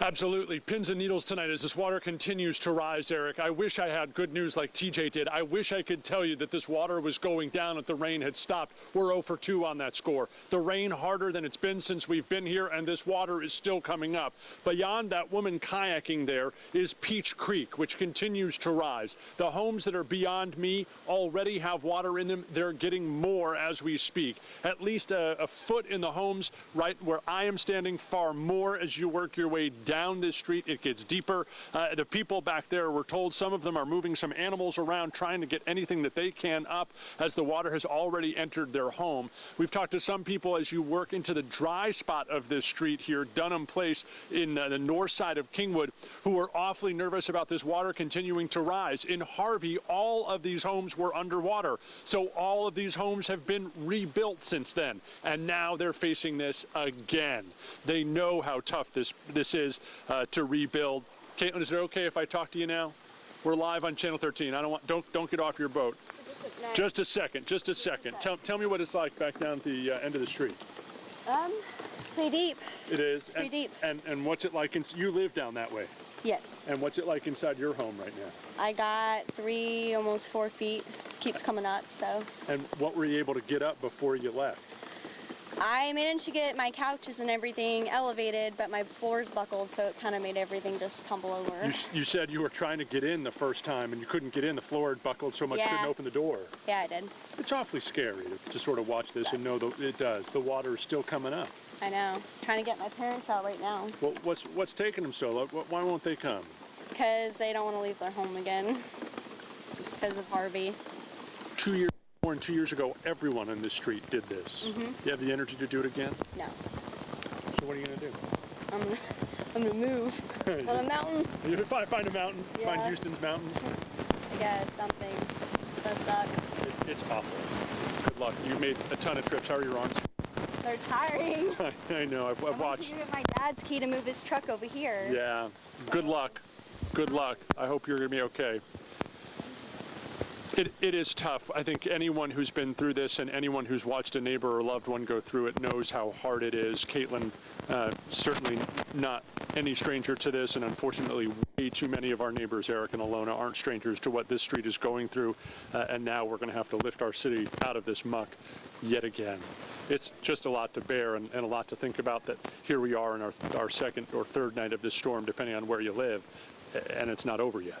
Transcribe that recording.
Absolutely. Pins and needles tonight as this water continues to rise, Eric. I wish I had good news like TJ did. I wish I could tell you that this water was going down if the rain had stopped. We're 0 for 2 on that score. The rain harder than it's been since we've been here, and this water is still coming up. Beyond that woman kayaking there is Peach Creek, which continues to rise. The homes that are beyond me already have water in them. They're getting more as we speak. At least a, a foot in the homes right where I am standing, far more as you work your way down this street. It gets deeper. Uh, the people back there were told some of them are moving some animals around, trying to get anything that they can up as the water has already entered their home. We've talked to some people as you work into the dry spot of this street here, Dunham Place in uh, the north side of Kingwood, who are awfully nervous about this water continuing to rise. In Harvey, all of these homes were underwater. So all of these homes have been rebuilt since then. And now they're facing this again. They know how tough this, this is uh, to rebuild. Caitlin, is it okay if I talk to you now? We're live on Channel 13. I don't want don't don't get off your boat. Just a second. Just a second. Tell, tell me what it's like back down at the uh, end of the street. Um, it's pretty deep. It is. It's pretty and, deep. And and what's it like? In, you live down that way. Yes. And what's it like inside your home right now? I got three, almost four feet. Keeps coming up, so. And what were you able to get up before you left? I managed to get my couches and everything elevated, but my floors buckled, so it kind of made everything just tumble over. You, you said you were trying to get in the first time and you couldn't get in. The floor had buckled so much you couldn't open the door. Yeah, I did. It's awfully scary to, to sort of watch this and know that it does. The water is still coming up. I know. trying to get my parents out right now Well, what's what's taking them so long? Why won't they come? because they don't want to leave their home again because of Harvey. Two years more than two years ago, everyone on this street did this. Mm-hmm. You have the energy to do it again? No. So what are you gonna do? I'm, I'm gonna move on a mountain. You find, find a mountain, find Houston's mountain. I guess something. Does suck. It, it's awful. Good luck. You made a ton of trips. How are your arms? They're tiring. I know. I've, I I've watched. to get my dad's key to move his truck over here. Yeah. Good luck. Good luck. I hope you're going to be okay. It, it is tough. I think anyone who's been through this and anyone who's watched a neighbor or loved one go through it knows how hard it is. Caitlin, uh, certainly not any stranger to this, and unfortunately, way too many of our neighbors, Eric and Alona, aren't strangers to what this street is going through. Uh, and now we're going to have to lift our city out of this muck yet again. It's just a lot to bear and, and a lot to think about that here we are in our, our second or third night of this storm, depending on where you live, and it's not over yet.